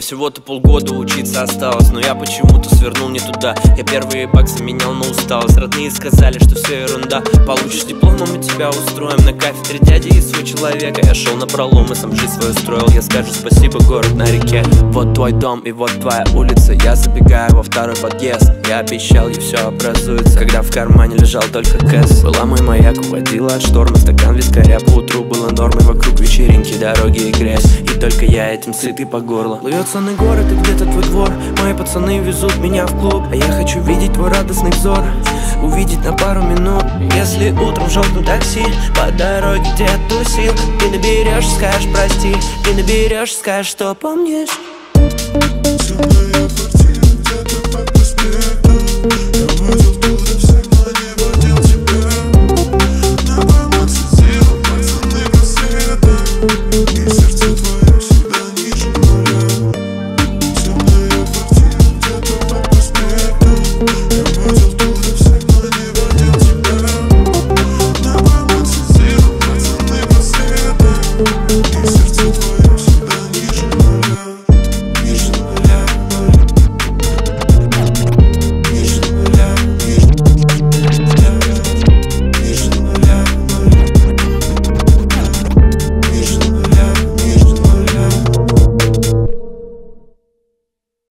всего-то полгода учиться осталось Но я почему-то свернул не туда. Я первые баксы менял на усталость. Родные сказали, что все ерунда. Получишь диплом, а мы тебя устроим На кафедре. Дяди и свой человека Я шел на пролом и сам жизнь свою строил. Я скажу спасибо, город на реке. Вот твой дом и вот твоя улица. Я забегаю во второй подъезд. Я обещал, и все образуется. Когда в кармане лежал только кэс Была мой маяк, уводила от шторма. Стакан вискаря по утру было нормой. Вокруг вечеринки, дороги и грязь И только я этим сытый по горло. Плывется на город и где-то твой двор. Мои пацаны везут меня в клуб А я хочу видеть твой радостный взор. Увидеть на пару минут Если утром в желтом такси. По дороге где тусил Ты наберешь, скажешь прости. Ты наберешь, скажешь, что помнишь. Темная